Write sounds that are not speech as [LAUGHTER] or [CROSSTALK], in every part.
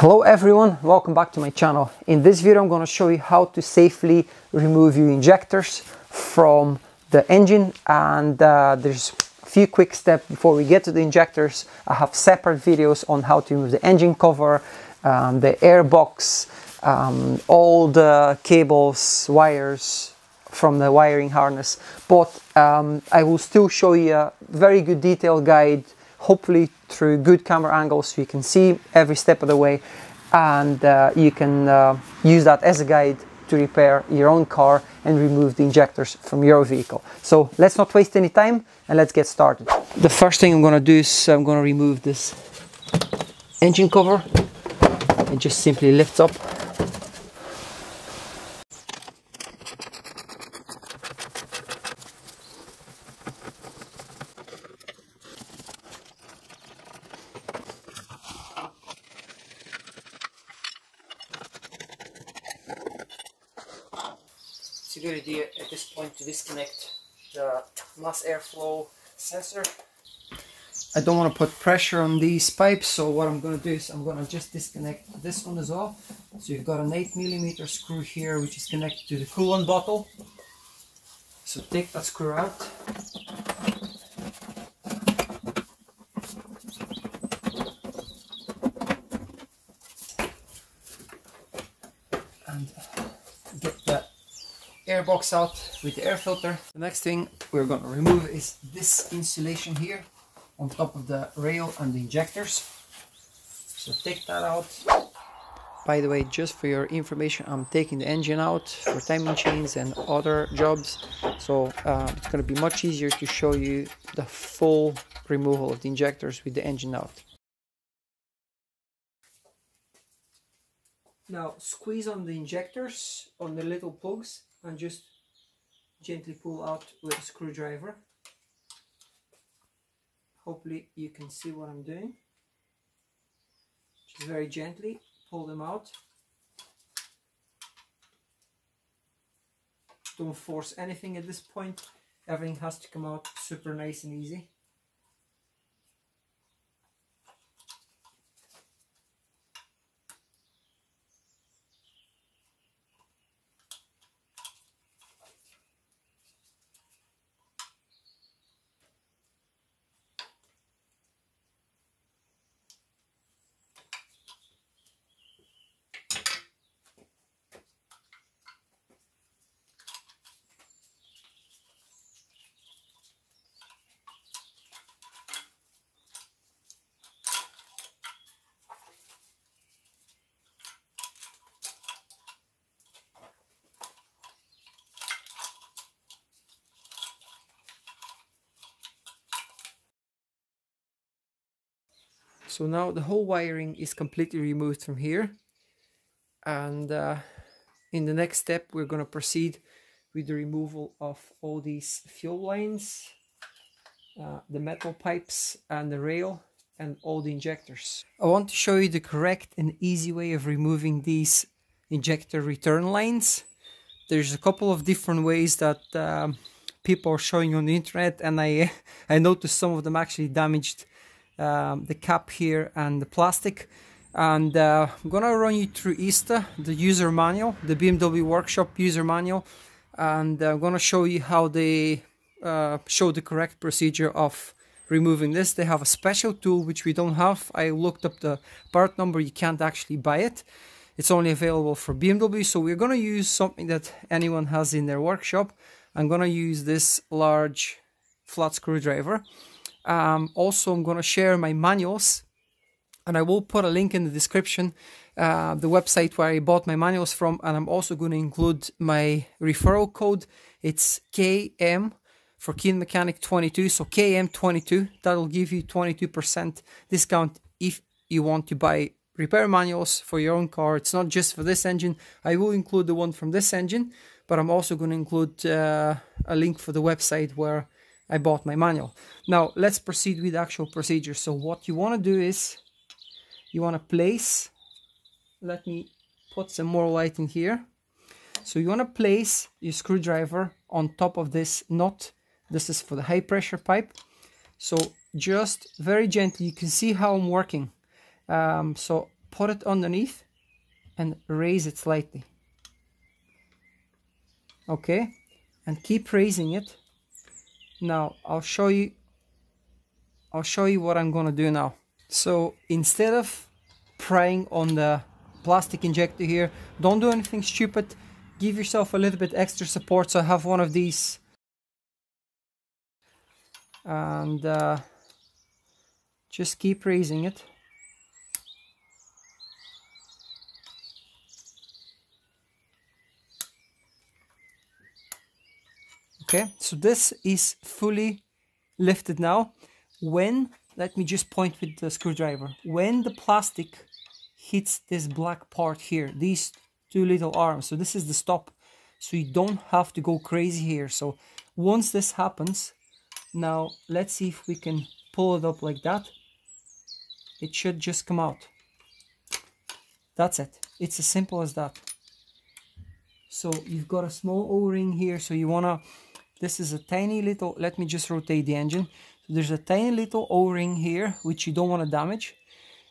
Hello everyone, welcome back to my channel. In this video I'm going to show you how to safely remove your injectors from the engine and uh, there's a few quick steps before we get to the injectors. I have separate videos on how to remove the engine cover, um, the airbox, um, all the cables, wires from the wiring harness but um, I will still show you a very good detailed guide hopefully through good camera angles you can see every step of the way and uh, you can uh, use that as a guide to repair your own car and remove the injectors from your vehicle. So let's not waste any time and let's get started. The first thing I'm going to do is I'm going to remove this engine cover. It just simply lifts up It's a good idea at this point to disconnect the mass airflow sensor. I don't want to put pressure on these pipes, so what I'm going to do is I'm going to just disconnect this one as well. So you've got an 8 millimeter screw here, which is connected to the coolant bottle. So take that screw out. And get the air box out with the air filter. The next thing we're going to remove is this insulation here on top of the rail and the injectors. So take that out. By the way, just for your information, I'm taking the engine out for timing chains and other jobs. So uh, it's going to be much easier to show you the full removal of the injectors with the engine out. Now squeeze on the injectors on the little plugs and just gently pull out with a screwdriver. Hopefully you can see what I'm doing. Just very gently pull them out. Don't force anything at this point. Everything has to come out super nice and easy. So now the whole wiring is completely removed from here. And uh, in the next step, we're going to proceed with the removal of all these fuel lines, uh, the metal pipes and the rail and all the injectors. I want to show you the correct and easy way of removing these injector return lines. There's a couple of different ways that um, people are showing on the internet and I, [LAUGHS] I noticed some of them actually damaged um, the cap here and the plastic and uh, I'm gonna run you through ISTA, the user manual, the BMW workshop user manual and I'm gonna show you how they uh, show the correct procedure of removing this. They have a special tool which we don't have. I looked up the part number, you can't actually buy it. It's only available for BMW, so we're gonna use something that anyone has in their workshop. I'm gonna use this large flat screwdriver um, also, I'm going to share my manuals and I will put a link in the description, uh, the website where I bought my manuals from, and I'm also going to include my referral code. It's KM for Keen Mechanic 22, so KM22. That'll give you 22% discount if you want to buy repair manuals for your own car. It's not just for this engine. I will include the one from this engine, but I'm also going to include uh, a link for the website where I bought my manual. Now let's proceed with actual procedure. So what you want to do is you want to place, let me put some more light in here. So you want to place your screwdriver on top of this nut. This is for the high pressure pipe. So just very gently, you can see how I'm working. Um, so put it underneath and raise it slightly. Okay, and keep raising it. Now I'll show you I'll show you what I'm gonna do now. So instead of prying on the plastic injector here, don't do anything stupid. Give yourself a little bit extra support. So I have one of these and uh, just keep raising it. Okay, so this is fully lifted now. When, let me just point with the screwdriver, when the plastic hits this black part here, these two little arms, so this is the stop, so you don't have to go crazy here. So once this happens, now let's see if we can pull it up like that. It should just come out. That's it. It's as simple as that. So you've got a small O-ring here, so you wanna this is a tiny little, let me just rotate the engine. So there's a tiny little O-ring here, which you don't want to damage.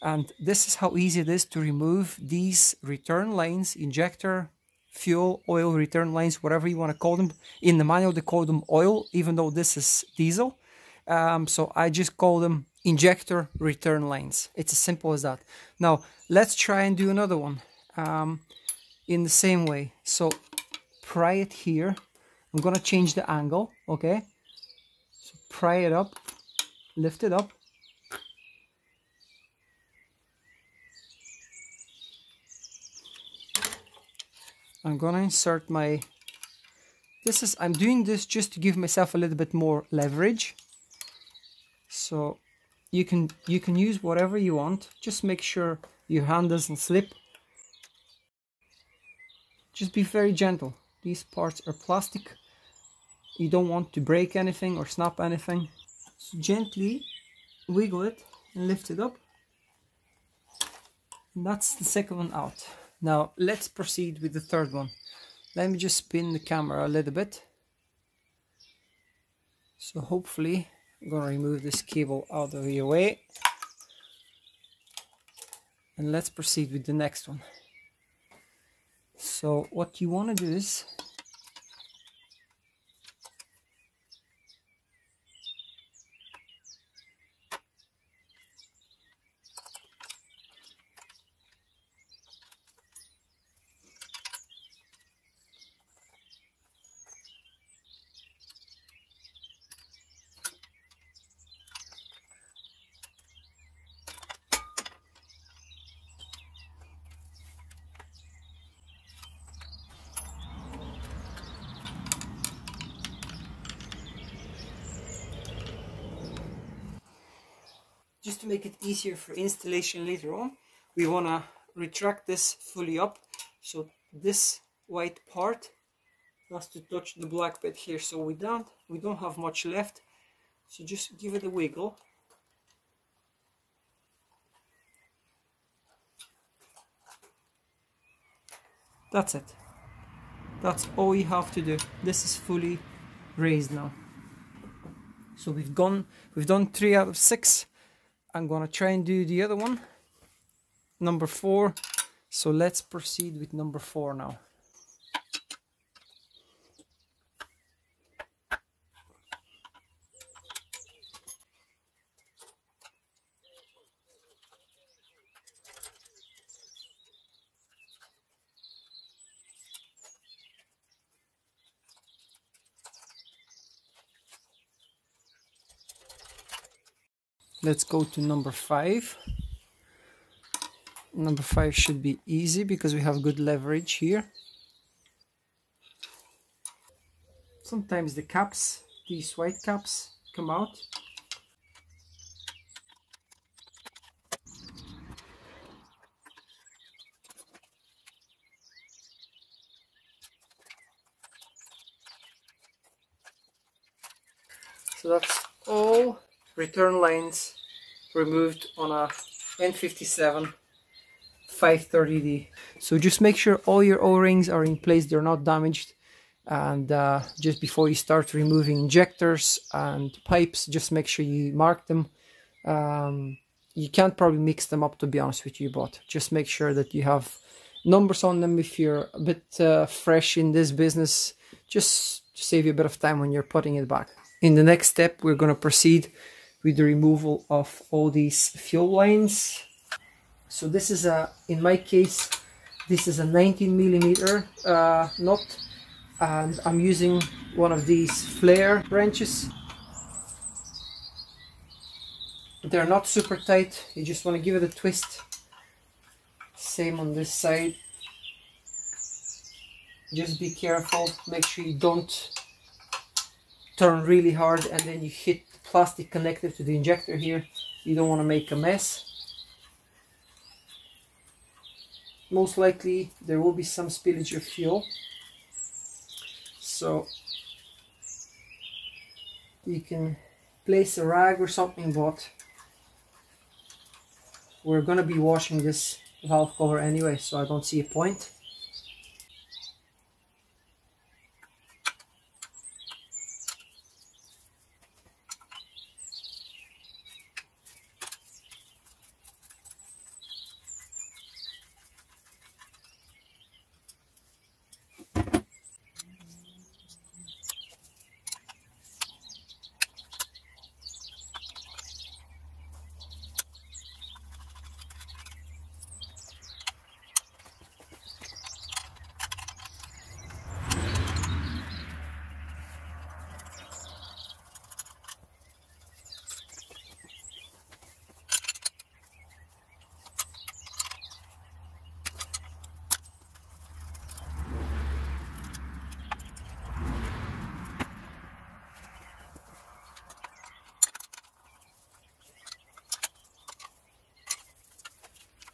And this is how easy it is to remove these return lines, injector, fuel, oil return lines, whatever you want to call them. In the manual, they call them oil, even though this is diesel. Um, so I just call them injector return lines. It's as simple as that. Now, let's try and do another one um, in the same way. So pry it here I'm gonna change the angle, okay? So pry it up, lift it up. I'm gonna insert my, this is, I'm doing this just to give myself a little bit more leverage. So you can, you can use whatever you want. Just make sure your hand doesn't slip. Just be very gentle. These parts are plastic you don't want to break anything or snap anything. So gently wiggle it and lift it up. And that's the second one out. Now let's proceed with the third one. Let me just spin the camera a little bit. So hopefully I'm gonna remove this cable out of your way. And let's proceed with the next one. So what you want to do is just to make it easier for installation later on we want to retract this fully up. So this white part has to touch the black bit here so we don't we don't have much left. So just give it a wiggle. That's it. That's all you have to do. This is fully raised now. So we've gone we've done three out of six I'm gonna try and do the other one. Number four. So let's proceed with number four now let's go to number five. Number five should be easy because we have good leverage here. Sometimes the caps these white caps come out. So that's return lines removed on a N57 530D. So just make sure all your O-rings are in place, they're not damaged. And uh, just before you start removing injectors and pipes, just make sure you mark them. Um, you can't probably mix them up to be honest with you but just make sure that you have numbers on them if you're a bit uh, fresh in this business just save you a bit of time when you're putting it back in the next step we're going to proceed with the removal of all these fuel lines. So this is a in my case this is a 19 millimeter uh, knot and I'm using one of these flare wrenches. They're not super tight. You just want to give it a twist. Same on this side. Just be careful. Make sure you don't turn really hard and then you hit plastic connector to the injector here. You don't want to make a mess. Most likely there will be some spillage of fuel. So you can place a rag or something but we're gonna be washing this valve cover anyway so I don't see a point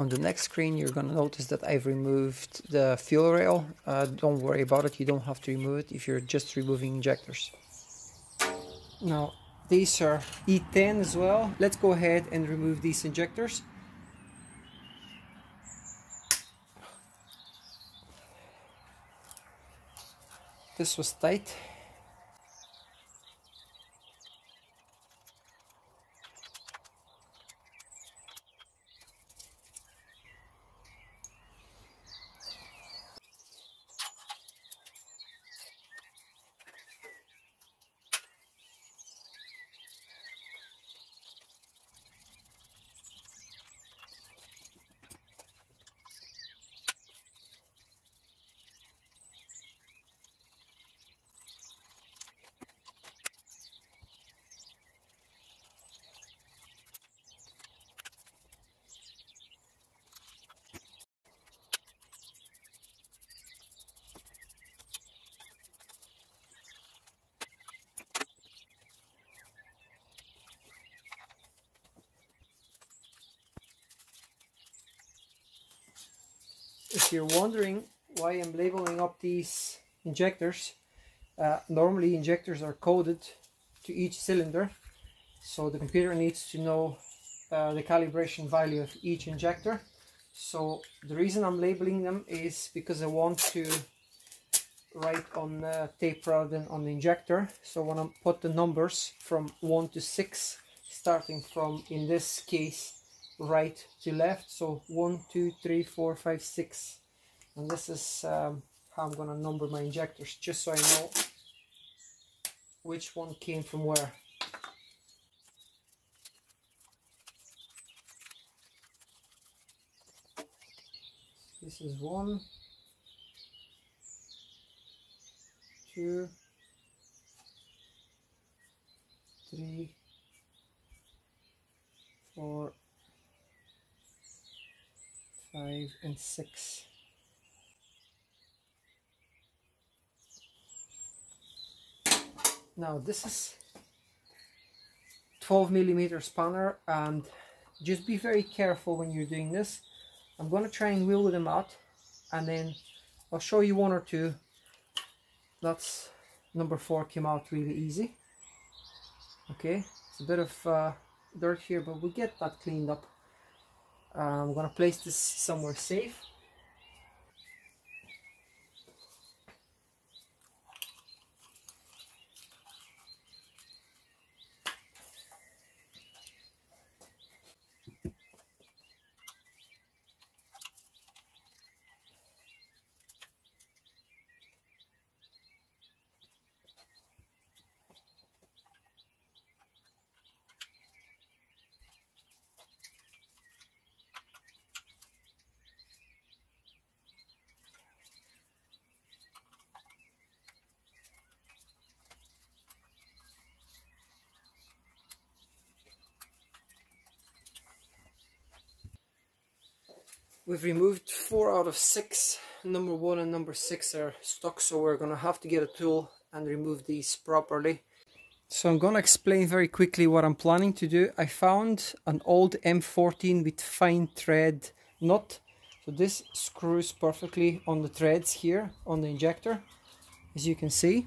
On the next screen, you're going to notice that I've removed the fuel rail. Uh, don't worry about it, you don't have to remove it if you're just removing injectors. Now, these are E10 as well. Let's go ahead and remove these injectors. This was tight. If you're wondering why I'm labeling up these injectors, uh, normally injectors are coded to each cylinder. So the computer needs to know uh, the calibration value of each injector. So the reason I'm labeling them is because I want to write on uh, tape rather than on the injector. So when I put the numbers from 1 to 6, starting from, in this case, right to left so one two three four five six. And this is um, how I'm gonna number my injectors just so I know which one came from where. This is one two three four five and six. Now this is 12 millimeter spanner and just be very careful when you're doing this. I'm gonna try and wheel them out and then I'll show you one or two. That's number four came out really easy. Okay it's a bit of uh, dirt here but we'll get that cleaned up I'm gonna place this somewhere safe We've removed four out of six. Number one and number six are stuck, so we're gonna have to get a tool and remove these properly. So I'm gonna explain very quickly what I'm planning to do. I found an old M14 with fine thread nut. So this screws perfectly on the threads here on the injector, as you can see.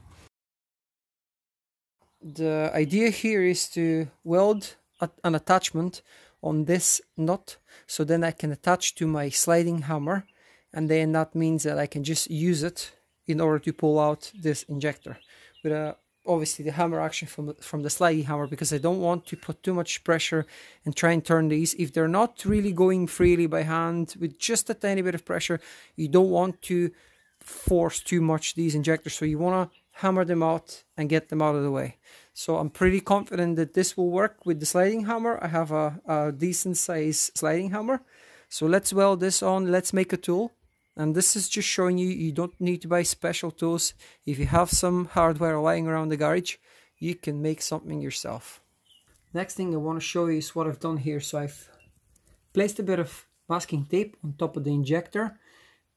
The idea here is to weld an attachment on this nut so then I can attach to my sliding hammer and then that means that I can just use it in order to pull out this injector. With a obviously the hammer action from from the sliding hammer because I don't want to put too much pressure and try and turn these. If they're not really going freely by hand with just a tiny bit of pressure you don't want to force too much these injectors. So you want to hammer them out and get them out of the way so I'm pretty confident that this will work with the sliding hammer. I have a, a decent size sliding hammer. So let's weld this on. Let's make a tool. And this is just showing you you don't need to buy special tools. If you have some hardware lying around the garage, you can make something yourself. Next thing I want to show you is what I've done here. So I've placed a bit of masking tape on top of the injector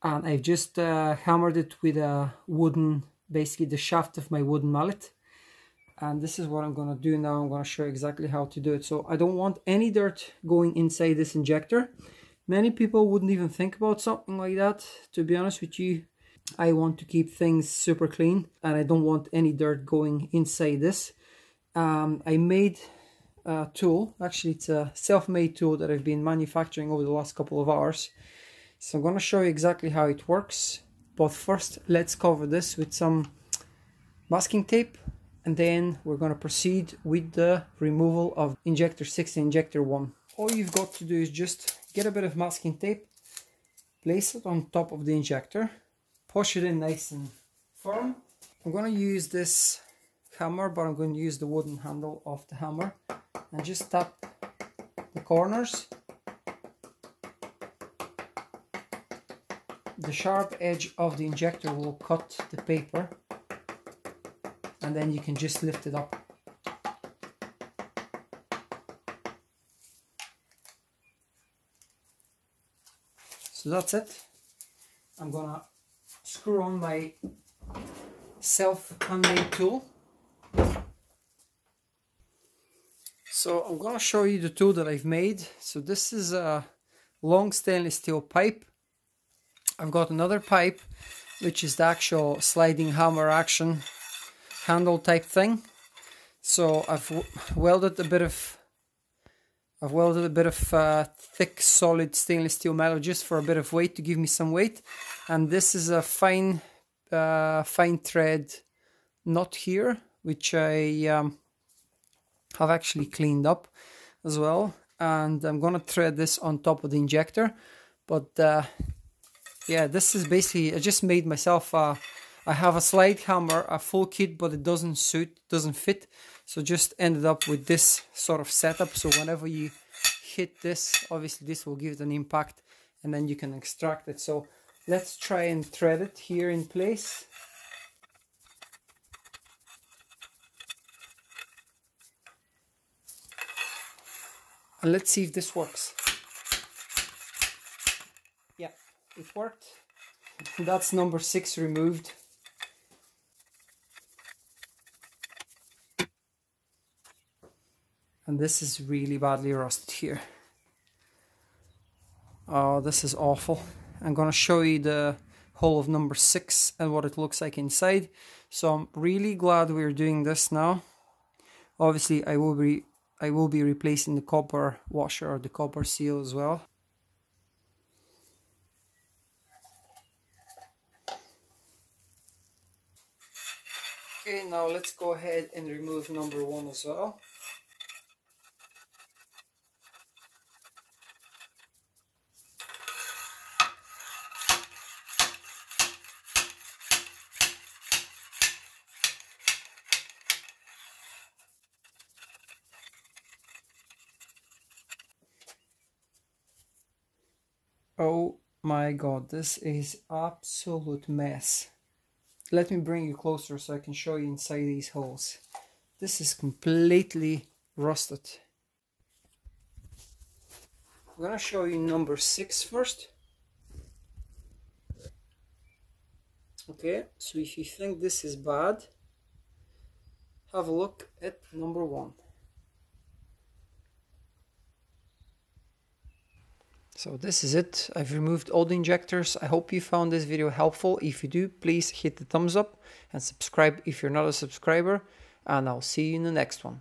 and I've just uh, hammered it with a wooden, basically the shaft of my wooden mallet. And this is what I'm going to do now. I'm going to show you exactly how to do it. So I don't want any dirt going inside this injector. Many people wouldn't even think about something like that. To be honest with you I want to keep things super clean and I don't want any dirt going inside this. Um, I made a tool. Actually it's a self-made tool that I've been manufacturing over the last couple of hours. So I'm going to show you exactly how it works but first let's cover this with some masking tape and then we're going to proceed with the removal of injector 6 and injector 1. All you've got to do is just get a bit of masking tape, place it on top of the injector, push it in nice and firm. I'm going to use this hammer, but I'm going to use the wooden handle of the hammer and just tap the corners. The sharp edge of the injector will cut the paper and then you can just lift it up. So that's it. I'm gonna screw on my self-handmade tool. So I'm gonna show you the tool that I've made. So this is a long stainless steel pipe. I've got another pipe which is the actual sliding hammer action handle type thing. So I've welded a bit of I've welded a bit of uh, thick solid stainless steel metal just for a bit of weight to give me some weight and this is a fine uh, fine thread knot here which I um, have actually cleaned up as well and I'm gonna thread this on top of the injector but uh, yeah this is basically I just made myself uh, I have a slide hammer, a full kit, but it doesn't suit, doesn't fit. So just ended up with this sort of setup. So whenever you hit this, obviously this will give it an impact and then you can extract it. So let's try and thread it here in place. And let's see if this works. Yeah, it worked. That's number six removed. and this is really badly rusted here. Oh this is awful. I'm gonna show you the hole of number six and what it looks like inside. So I'm really glad we're doing this now. Obviously I will be I will be replacing the copper washer or the copper seal as well Okay, now let's go ahead and remove number one as well. Oh my god, this is absolute mess. Let me bring you closer so I can show you inside these holes. This is completely rusted. I'm gonna show you number six first. Okay, so if you think this is bad, have a look at number one. So this is it. I've removed all the injectors. I hope you found this video helpful. If you do, please hit the thumbs up and subscribe if you're not a subscriber. And I'll see you in the next one.